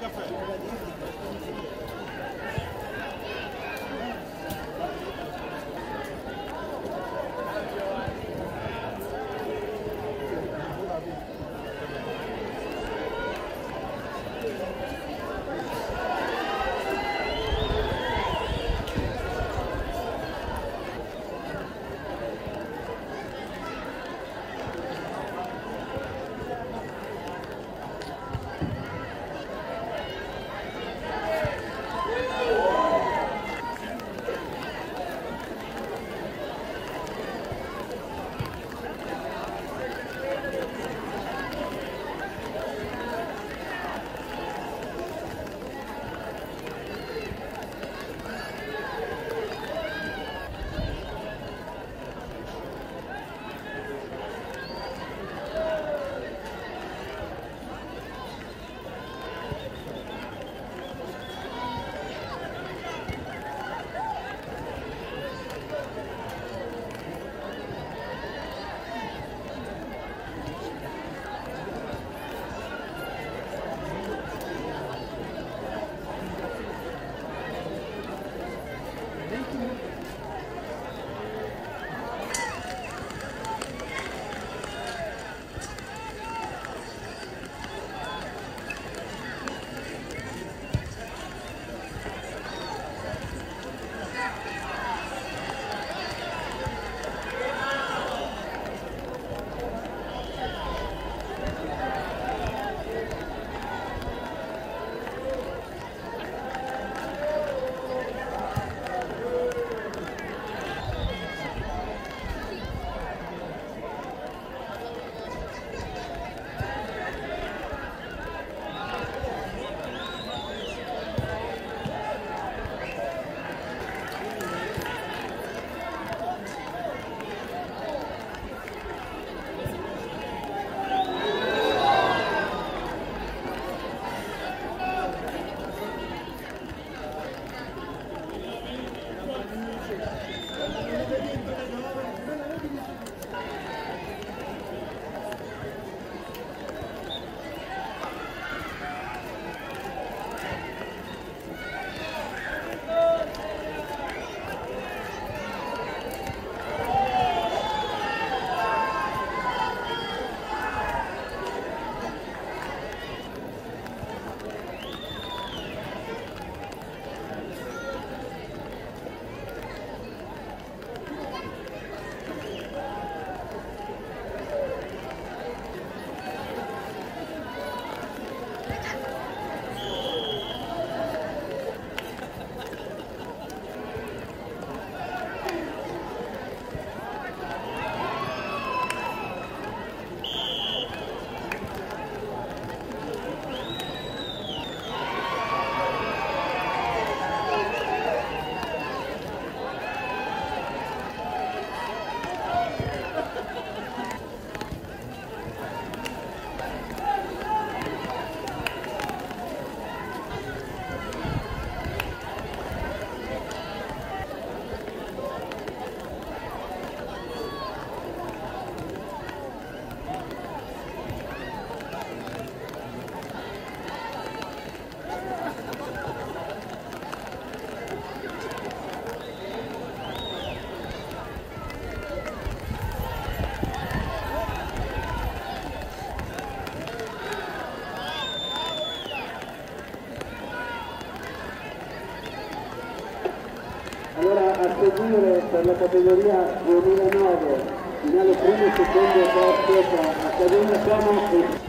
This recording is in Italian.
кафе. Per la categoria 2009, finale primo e secondo posto con Accademia Como e